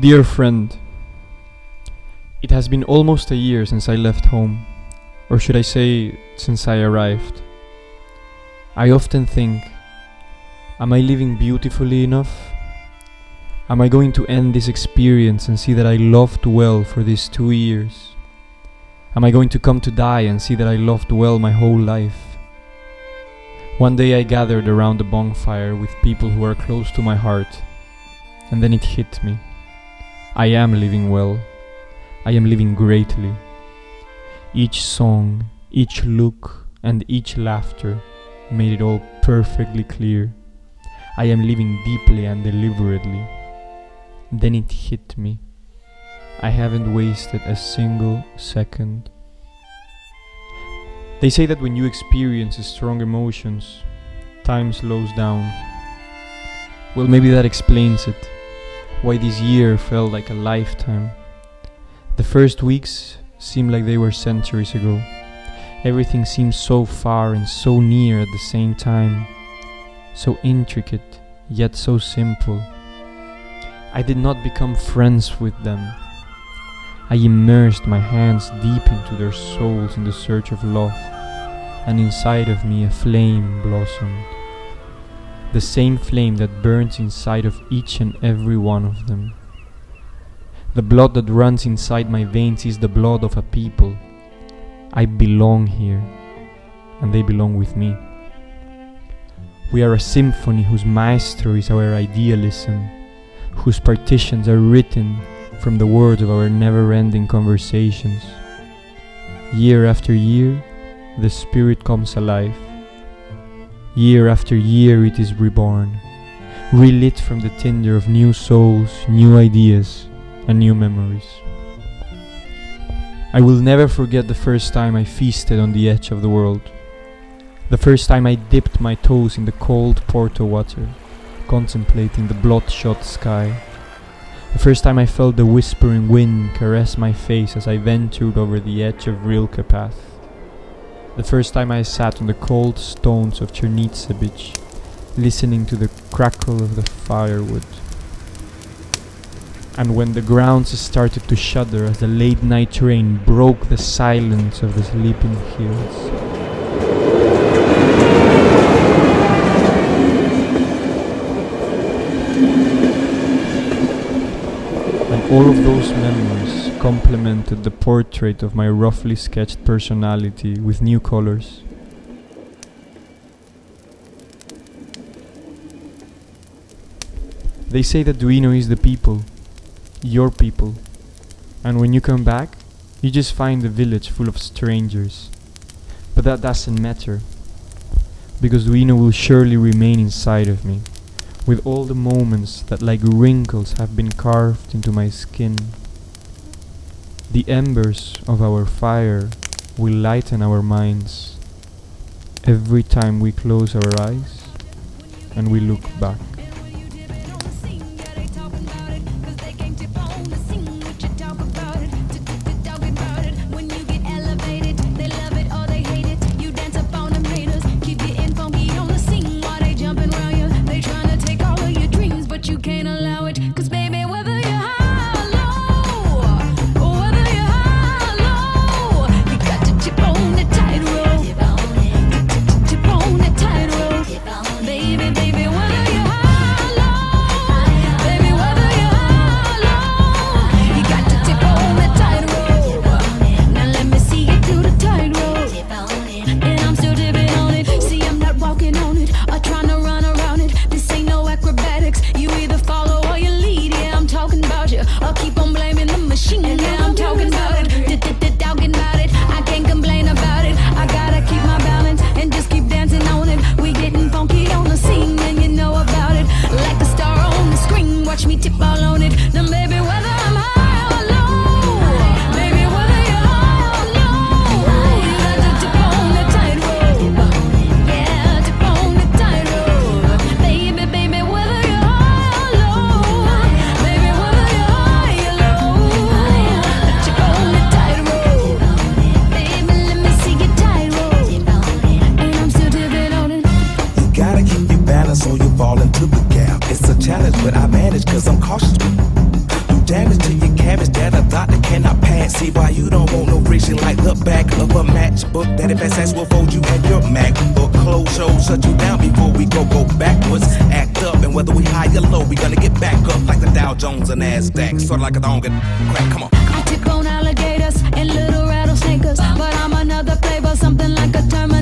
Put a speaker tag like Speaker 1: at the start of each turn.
Speaker 1: Dear friend, it has been almost a year since I left home, or should I say, since I arrived. I often think, am I living beautifully enough? Am I going to end this experience and see that I loved well for these two years? Am I going to come to die and see that I loved well my whole life? One day I gathered around a bonfire with people who are close to my heart, and then it hit me. I am living well. I am living greatly. Each song, each look, and each laughter made it all perfectly clear. I am living deeply and deliberately. Then it hit me. I haven't wasted a single second. They say that when you experience strong emotions, time slows down. Well, maybe that explains it. Why this year felt like a lifetime. The first weeks seemed like they were centuries ago. Everything seemed so far and so near at the same time. So intricate, yet so simple. I did not become friends with them. I immersed my hands deep into their souls in the search of love, and inside of me a flame blossomed. The same flame that burns inside of each and every one of them. The blood that runs inside my veins is the blood of a people. I belong here, and they belong with me. We are a symphony whose maestro is our idealism, whose partitions are written from the words of our never ending conversations. Year after year, the spirit comes alive. Year after year, it is reborn, relit from the tinder of new souls, new ideas, and new memories. I will never forget the first time I feasted on the edge of the world. The first time I dipped my toes in the cold Porto water, contemplating the bloodshot sky. The first time I felt the whispering wind caress my face as I ventured over the edge of Rilke Path. The first time I sat on the cold stones of Chernivtsi beach, listening to the crackle of the firewood. And when the grounds started to shudder as the late night rain broke the silence of the sleeping hills. And all of those memories complemented the portrait of my roughly sketched personality with new colors. They say that Duino is the people, your people, and when you come back, you just find the village full of strangers. But that doesn't matter, because Duino will surely remain inside of me, with all the moments that like wrinkles have been carved into my skin. The embers of our fire will lighten our minds every time we close our eyes and we look back.
Speaker 2: But I manage cause I'm cautious. You damage to your cabbage that a doctor cannot pass. See why you don't want no friction like the back of a matchbook. That if SS will fold you and your MacBook. Close shows shut you down before we go go backwards. Act up and whether we high or low, we gonna get back up like the Dow Jones and Nasdaq. Sort of like a dong and crack. Come on.
Speaker 3: I on alligators and little rattlesnakers, but I'm another flavor, something like a Terminator.